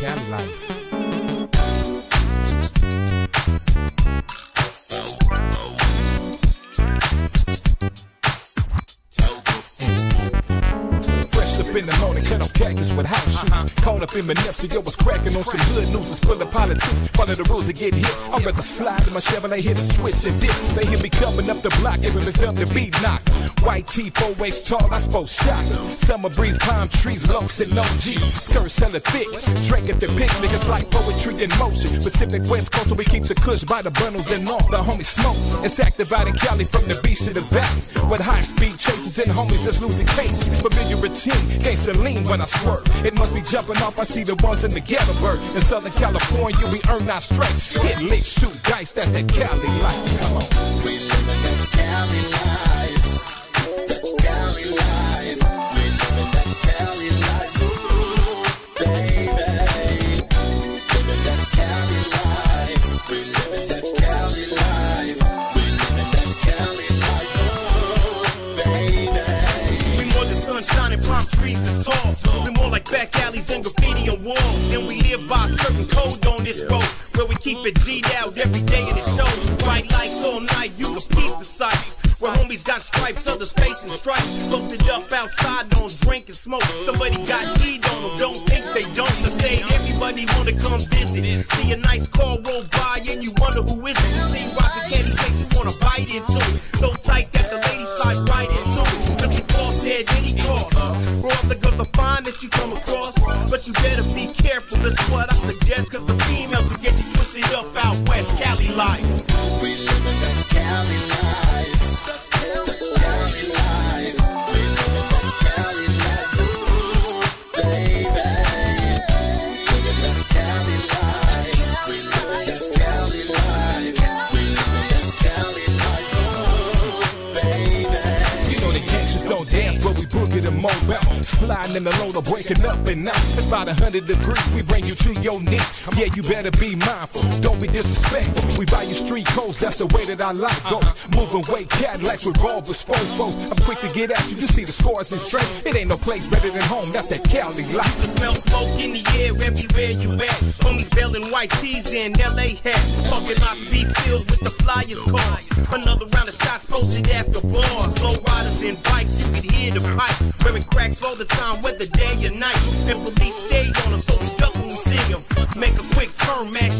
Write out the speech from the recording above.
life. Fresh up in the morning, cut off khakis with house shoes. Caught up in my so yo was cracking on some good news. It's full of politics. Follow the rules to get hit. I'd rather slide in my Chevrolet, hit a switch and dip. They hear me coming up the block, if it's up the beat knock. White tee, four waist tall, I spoke shockers. Summer breeze, palm trees, lows and low G's. Skirts hella thick. Drink at the picnic, it's like poetry in motion. Pacific West Coast, so we keep the kush by the bundles and all. The homie smokes. It's active out in Cali from the beach to the valley. With high speed chases and homies that's losing cases. Familiar routine, gangsta lean when I swerve. It must be jumping off, I see the ones in the ghetto bird. In Southern California, we earn our stripes. Hit lick, shoot dice, that's that Cali life. Come on. We live in that caliber We live in that Cali We more than sunshine and palm trees that's tall. We more like back alleys and graffiti on walls. And we live by a certain code on this road. Where we keep it G'd out every day in the show. Bright lights all night, you can peep the sights. Where homies got stripes, others facing stripes. Posted up outside, don't drink and smoke. Somebody got heat on them, don't think they don't. The say everybody wanna come visit. See a nice car roll by wanna it. So tight that the lady side right into it. Look at boss head, any cost. Grow the girls are fine that you come across. But you better be careful, that's what I suggest. Cause the females will get you twisted up out west, Cali life. We boogie the mo bounce. Sliding in the loader, breaking up and out. It's about a hundred degrees, we bring you to your knees. Yeah, you better be mindful, don't be disrespectful. We value street codes, that's the way that our life goes. Uh-huh. Moving weight Cadillacs with robbers, fofos. I'm quick to get at you, you see the scores and strength. It ain't no place better than home, that's that Cali life. The smell smoke in the air everywhere you at. Homies belling white tees and LA hats. Parking lots be filled with the flyers cars. Another round of shots posted after bars. Low riders and bikes, you can hear the pipes. Wearing cracks all the time, whether day or night. And police stay on us, so we duck when we see 'em. Make a quick turn, mash